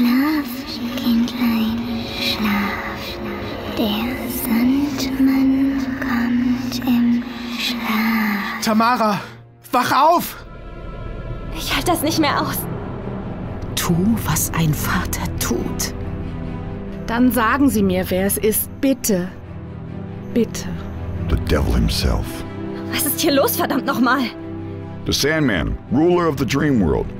Schlaf, Kindlein, schlaf. Der Sandmann kommt im Schlaf. Tamara, wach auf! Ich halte das nicht mehr aus. Tu, was ein Vater tut. Dann sagen Sie mir, wer es ist. Bitte. Bitte. The devil himself. Was ist hier los, verdammt nochmal? The Sandman, ruler of the dream world.